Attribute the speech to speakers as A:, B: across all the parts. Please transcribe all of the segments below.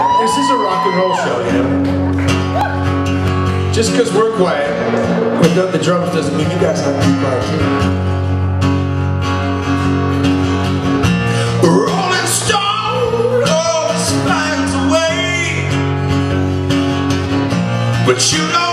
A: This is a rock and roll show, you know? Just because we're quiet without the drums doesn't mean you guys have to be quiet too.
B: Rolling Stone But you know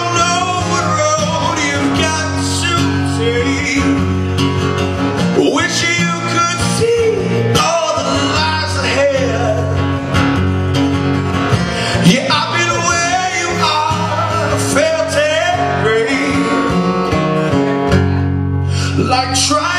B: like trying.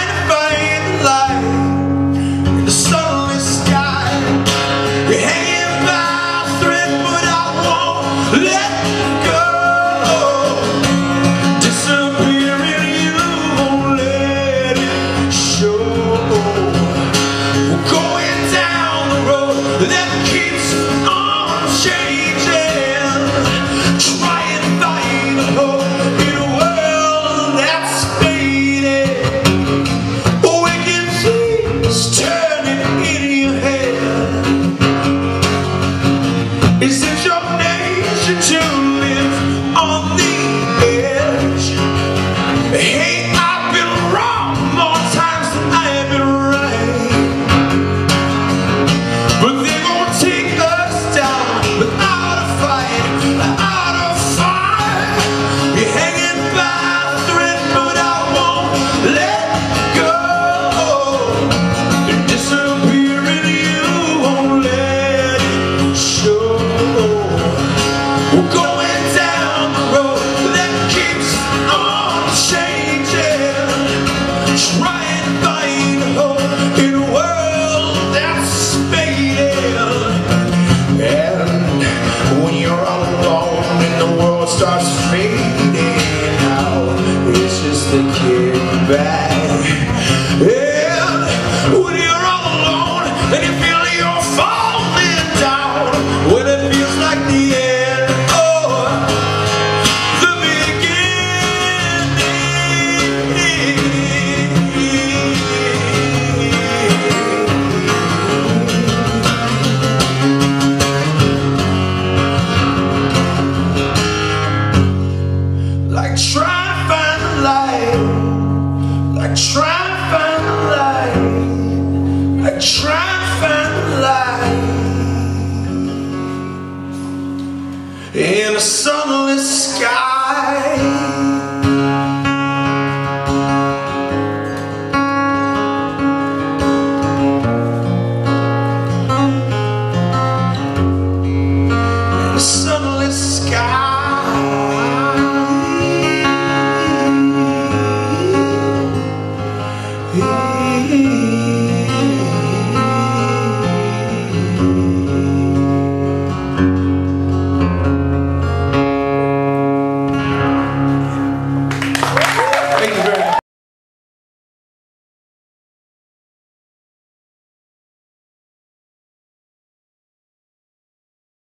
B: It's true. fading It's just a kickback. your.